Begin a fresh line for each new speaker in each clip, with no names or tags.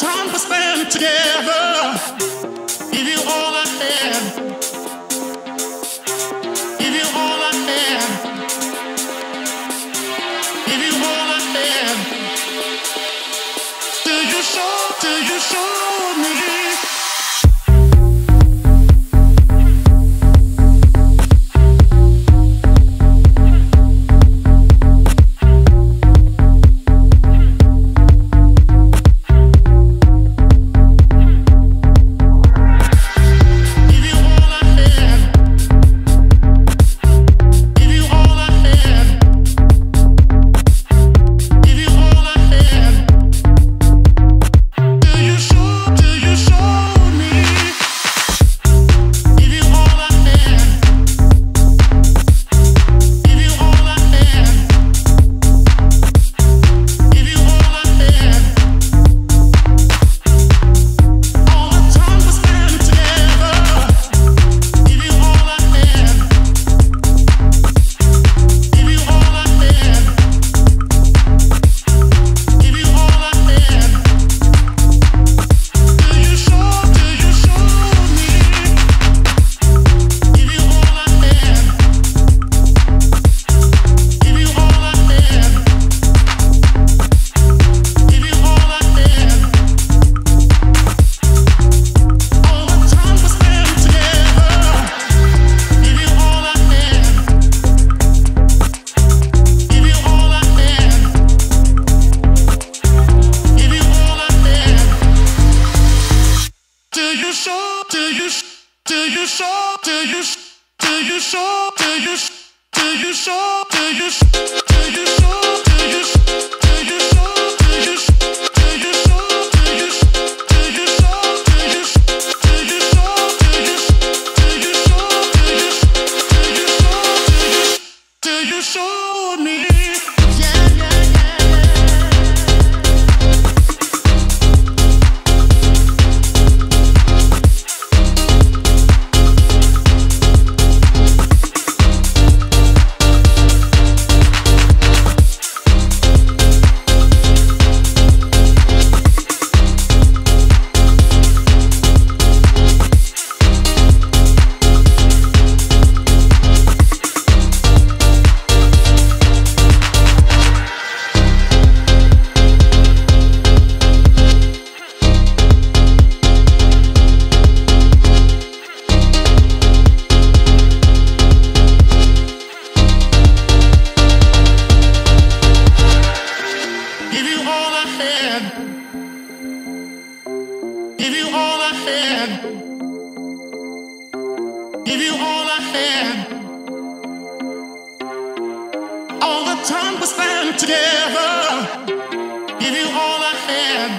time to spend together. Do you show? Do you? Do you show? Do you? Do you show? together. Give you all I had.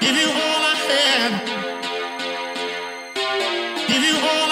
Give you all I had. Give you all.